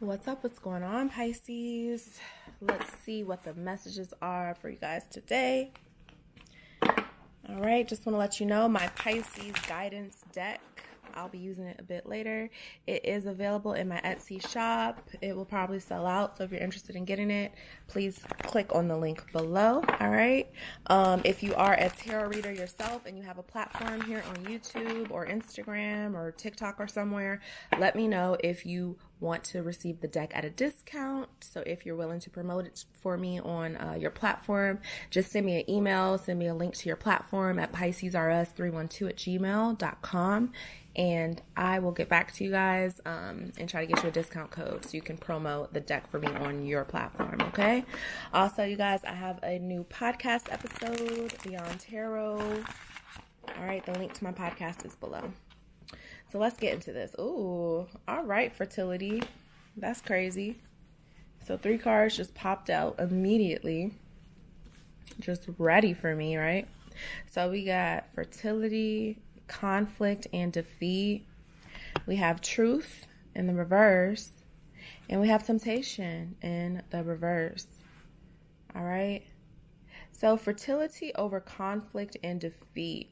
What's up? What's going on, Pisces? Let's see what the messages are for you guys today. All right, just want to let you know my Pisces guidance deck I'll be using it a bit later. It is available in my Etsy shop. It will probably sell out. So if you're interested in getting it, please click on the link below. All right. Um, if you are a tarot reader yourself and you have a platform here on YouTube or Instagram or TikTok or somewhere, let me know if you want to receive the deck at a discount. So if you're willing to promote it for me on uh, your platform, just send me an email, send me a link to your platform at piscesrus312 at gmail.com and I will get back to you guys um, and try to get you a discount code so you can promote the deck for me on your platform, okay? Also, you guys, I have a new podcast episode, Beyond Tarot. All right, the link to my podcast is below. So let's get into this. Ooh, all right, fertility. That's crazy. So three cards just popped out immediately. Just ready for me, right? So we got fertility, conflict and defeat. We have truth in the reverse. And we have temptation in the reverse. All right. So, fertility over conflict and defeat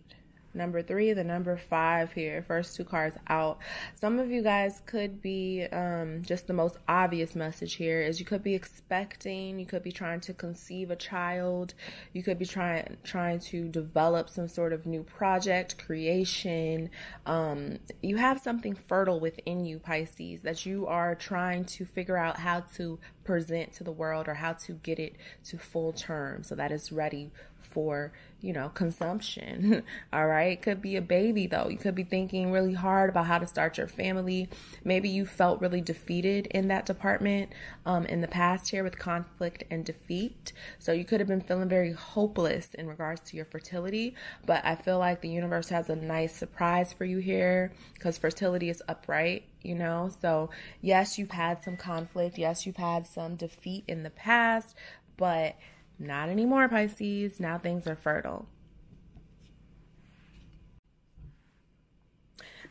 number three, the number five here, first two cards out. Some of you guys could be um, just the most obvious message here is you could be expecting, you could be trying to conceive a child, you could be trying trying to develop some sort of new project, creation. Um, you have something fertile within you, Pisces, that you are trying to figure out how to present to the world or how to get it to full term so that it's ready for, you know, consumption. All right. It Could be a baby though. You could be thinking really hard about how to start your family. Maybe you felt really defeated in that department um, in the past here with conflict and defeat. So you could have been feeling very hopeless in regards to your fertility. But I feel like the universe has a nice surprise for you here because fertility is upright you know? So, yes, you've had some conflict. Yes, you've had some defeat in the past, but not anymore, Pisces. Now things are fertile.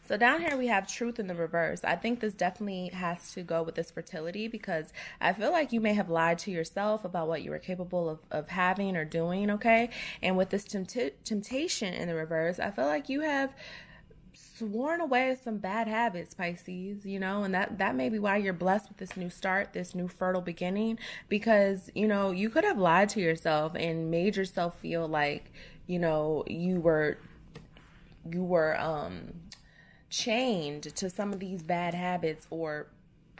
So down here we have truth in the reverse. I think this definitely has to go with this fertility because I feel like you may have lied to yourself about what you were capable of, of having or doing, okay? And with this tempt- temptation in the reverse, I feel like you have sworn away some bad habits, Pisces, you know, and that that may be why you're blessed with this new start, this new fertile beginning because, you know, you could have lied to yourself and made yourself feel like, you know, you were you were um chained to some of these bad habits or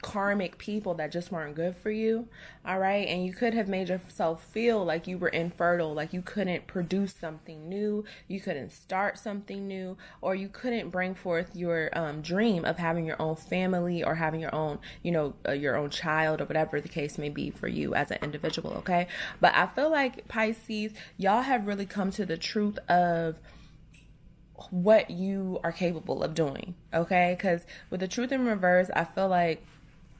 karmic people that just weren't good for you. All right. And you could have made yourself feel like you were infertile, like you couldn't produce something new, you couldn't start something new, or you couldn't bring forth your um, dream of having your own family or having your own, you know, uh, your own child or whatever the case may be for you as an individual. Okay. But I feel like Pisces, y'all have really come to the truth of what you are capable of doing. Okay. Because with the truth in reverse, I feel like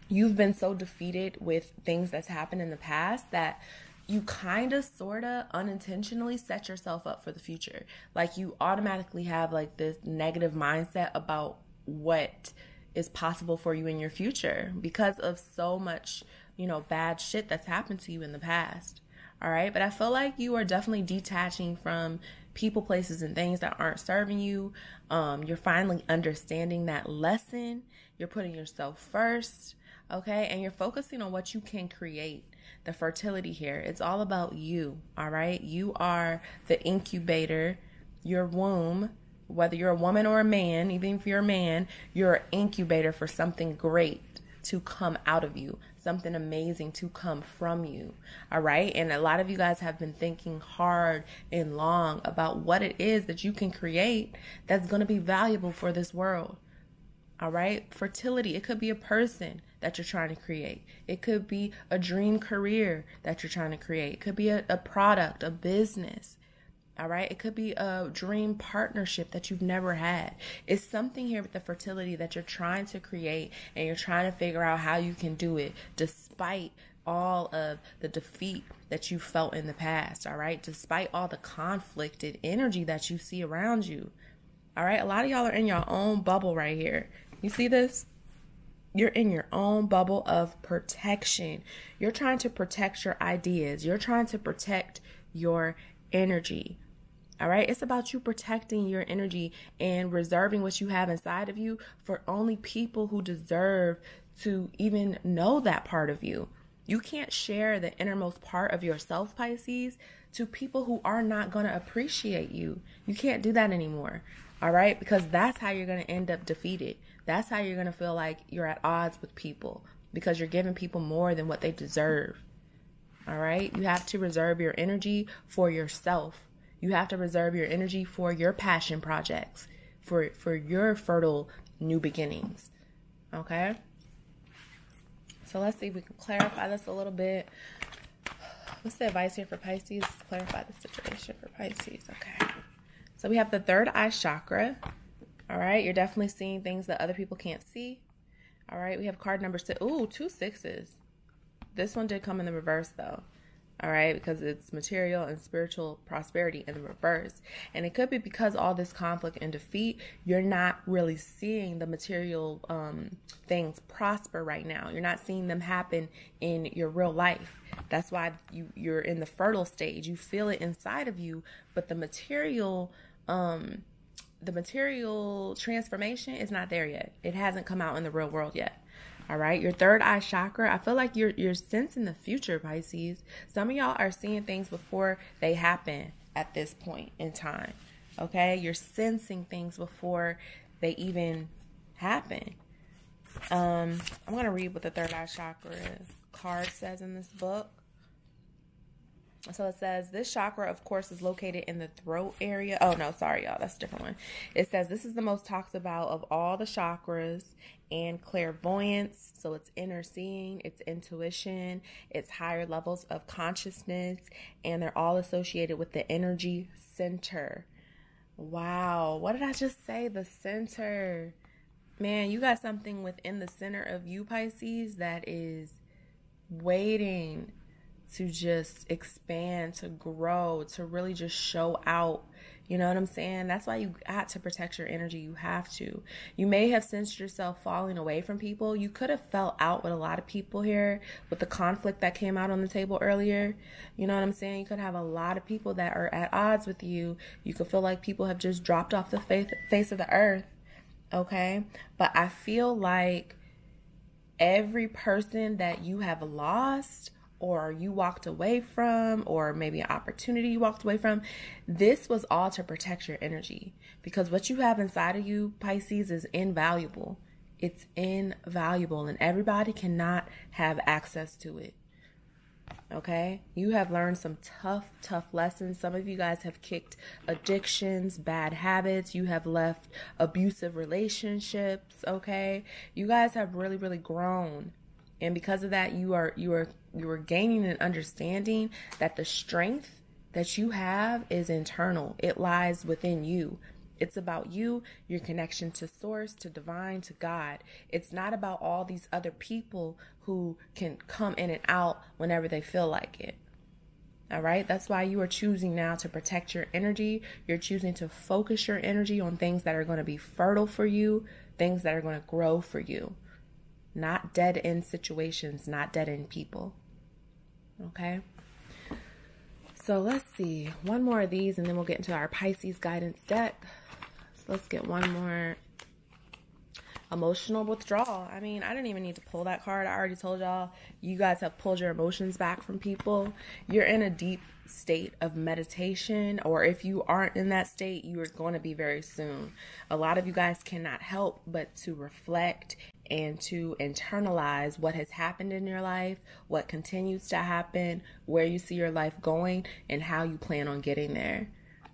you've been so defeated with things that's happened in the past that you kind of sort of unintentionally set yourself up for the future. Like you automatically have like this negative mindset about what is possible for you in your future because of so much you know bad shit that's happened to you in the past. All right? But i feel like you are definitely detaching from people places and things that aren't serving you. Um, you're finally understanding that lesson. You're putting yourself first okay? And you're focusing on what you can create. The fertility here, it's all about you, all right? You are the incubator, your womb, whether you're a woman or a man, even if you're a man, you're an incubator for something great to come out of you, something amazing to come from you. All right. And a lot of you guys have been thinking hard and long about what it is that you can create that's going to be valuable for this world. All right. Fertility, it could be a person that you're trying to create, it could be a dream career that you're trying to create, it could be a, a product, a business. All right. It could be a dream partnership that you've never had. It's something here with the fertility that you're trying to create and you're trying to figure out how you can do it despite all of the defeat that you felt in the past. All right. Despite all the conflicted energy that you see around you. All right. A lot of y'all are in your own bubble right here. You see this? You're in your own bubble of protection. You're trying to protect your ideas. You're trying to protect your energy. All right. It's about you protecting your energy and reserving what you have inside of you for only people who deserve to even know that part of you. You can't share the innermost part of yourself, Pisces, to people who are not going to appreciate you. You can't do that anymore. All right. Because that's how you're going to end up defeated. That's how you're going to feel like you're at odds with people because you're giving people more than what they deserve. All right. You have to reserve your energy for yourself you have to reserve your energy for your passion projects, for for your fertile new beginnings. Okay? So let's see if we can clarify this a little bit. What's the advice here for Pisces? Clarify the situation for Pisces. Okay. We have the third eye chakra. All right. You're definitely seeing things that other people can't see. All right. We have card number six. Ooh, two sixes. This one did come in the reverse though all right, because it's material and spiritual prosperity in the reverse. And it could be because all this conflict and defeat, you're not really seeing the material um, things prosper right now. You're not seeing them happen in your real life. That's why you, you're in the fertile stage. You feel it inside of you, but the material, um, the material transformation is not there yet. It hasn't come out in the real world yet. All right, your third eye chakra. I feel like you're you're sensing the future, Pisces. Some of y'all are seeing things before they happen at this point in time. Okay, you're sensing things before they even happen. Um, I'm gonna read what the third eye chakra card says in this book. So it says this chakra, of course, is located in the throat area. Oh no, sorry, y'all, that's a different one. It says this is the most talked about of all the chakras and clairvoyance. So it's inner seeing, it's intuition, it's higher levels of consciousness, and they're all associated with the energy center. Wow, what did I just say? The center. Man, you got something within the center of you, Pisces, that is waiting to just expand, to grow, to really just show out. You know what I'm saying? That's why you got to protect your energy. You have to. You may have sensed yourself falling away from people. You could have fell out with a lot of people here with the conflict that came out on the table earlier. You know what I'm saying? You could have a lot of people that are at odds with you. You could feel like people have just dropped off the face, face of the earth. Okay? But I feel like every person that you have lost or you walked away from, or maybe an opportunity you walked away from. This was all to protect your energy because what you have inside of you, Pisces, is invaluable. It's invaluable, and everybody cannot have access to it. Okay? You have learned some tough, tough lessons. Some of you guys have kicked addictions, bad habits. You have left abusive relationships. Okay? You guys have really, really grown and because of that you are you are you are gaining an understanding that the strength that you have is internal it lies within you it's about you, your connection to source, to divine, to God. It's not about all these other people who can come in and out whenever they feel like it. All right. That's why you are choosing now to protect your energy. You're choosing to focus your energy on things that are going to be fertile for you, things that are going to grow for you not dead end situations, not dead end people. Okay? So let's see. One more of these and then we'll get into our Pisces guidance deck. So let's get one more emotional withdrawal. I mean, I didn't even need to pull that card. I already told y'all you guys have pulled your emotions back from people. You're in a deep state of meditation, or if you aren't in that state, you are going to be very soon. A lot of you guys cannot help but to reflect and to internalize what has happened in your life, what continues to happen, where you see your life going, and how you plan on getting there.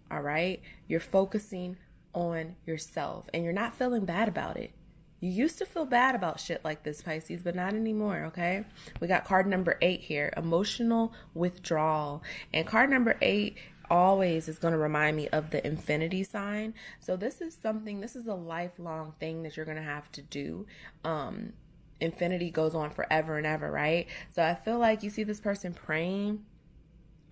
All right? You're focusing on yourself and you're not feeling bad about it. You used to feel bad about shit like this, Pisces, but not anymore, okay? We got card number eight here emotional withdrawal. And card number eight always is going to remind me of the infinity sign. So this is something, this is a lifelong thing that you're going to have to do. Um, infinity goes on forever and ever, right? So I feel like you see this person praying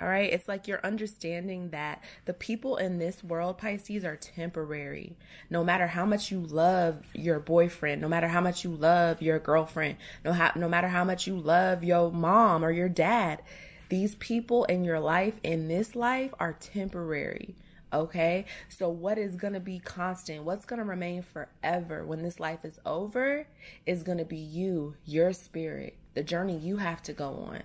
All right. It's like you're understanding that the people in this world, Pisces, are temporary. No matter how much you love your boyfriend, no matter how much you love your girlfriend, no, ha- no matter how much you love your mom or your dad, these people in your life, in this life, are temporary. Okay. So, what is going to be constant? What's going to remain forever when this life is over is going to be you, your spirit, the journey you have to go on.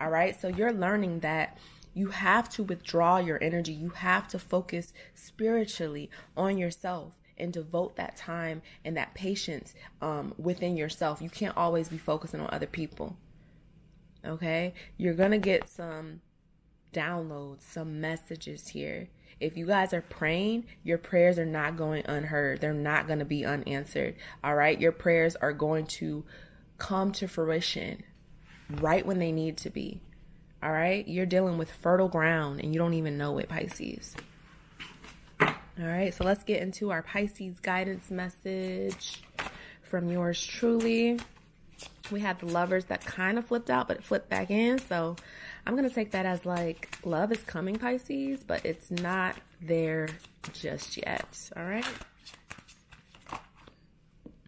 All right. So, you're learning that you have to withdraw your energy. You have to focus spiritually on yourself and devote that time and that patience um, within yourself. You can't always be focusing on other people. Okay? You're going to get some downloads, some messages here. If you guys are praying, your prayers are not going unheard. They're not going to be unanswered. All right? Your prayers are going to come to fruition right when they need to be. All right. You're dealing with fertile ground and you don't even know it, Pisces. All right. So let's get into our Pisces guidance message from yours truly. We had the lovers that kind of flipped out, but it flipped back in. So I'm going to take that as like love is coming, Pisces, but it's not there just yet. All right.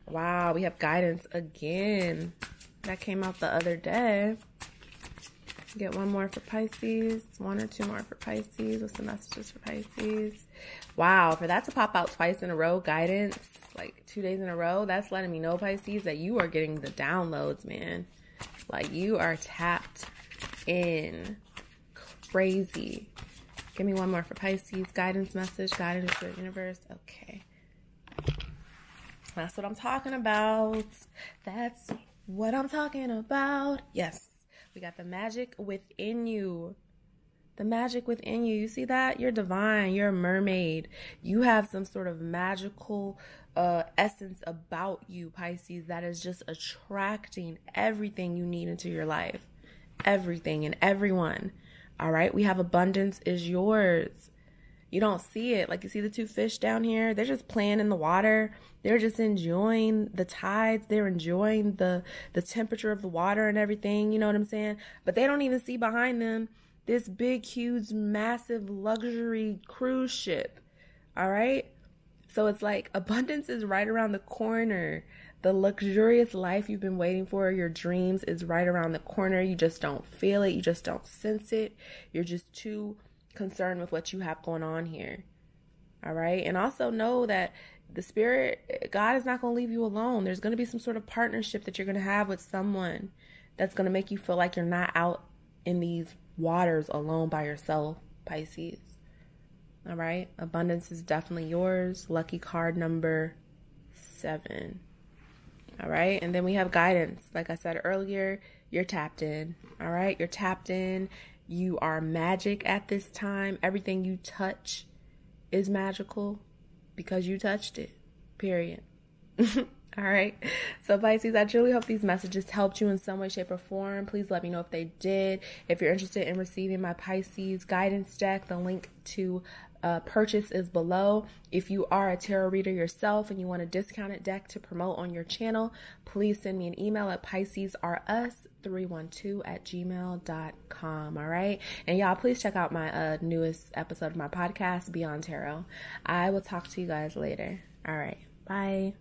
Wow. We have guidance again. That came out the other day. Get one more for Pisces, one or two more for Pisces. What's the messages for Pisces? Wow, for that to pop out twice in a row, guidance, like two days in a row, that's letting me know, Pisces, that you are getting the downloads, man. Like you are tapped in. Crazy. Give me one more for Pisces. Guidance message, guidance for the universe. Okay. That's what I'm talking about. That's what I'm talking about. Yes. We got the magic within you. The magic within you. You see that? You're divine. You're a mermaid. You have some sort of magical uh, essence about you, Pisces, that is just attracting everything you need into your life. Everything and everyone. All right. We have abundance is yours. You don't see it. Like you see the two fish down here, they're just playing in the water. They're just enjoying the tides. They're enjoying the the temperature of the water and everything, you know what I'm saying? But they don't even see behind them this big huge massive luxury cruise ship. All right? So it's like abundance is right around the corner. The luxurious life you've been waiting for, your dreams is right around the corner. You just don't feel it. You just don't sense it. You're just too concerned with what you have going on here. All right. And also know that the spirit, God is not going to leave you alone. There's going to be some sort of partnership that you're going to have with someone that's going to make you feel like you're not out in these waters alone by yourself, Pisces. All right. Abundance is definitely yours. Lucky card number seven. All right. And then we have guidance. Like I said earlier, you're tapped in. All right. You're tapped in. You are magic at this time. Everything you touch is magical because you touched it. Period. All right. So, Pisces, I truly hope these messages helped you in some way, shape, or form. Please let me know if they did. If you're interested in receiving my Pisces guidance deck, the link to uh, purchase is below. If you are a tarot reader yourself and you want a discounted deck to promote on your channel, please send me an email at PiscesRus312 at gmail.com. All right. And y'all, please check out my uh, newest episode of my podcast, Beyond Tarot. I will talk to you guys later. All right. Bye.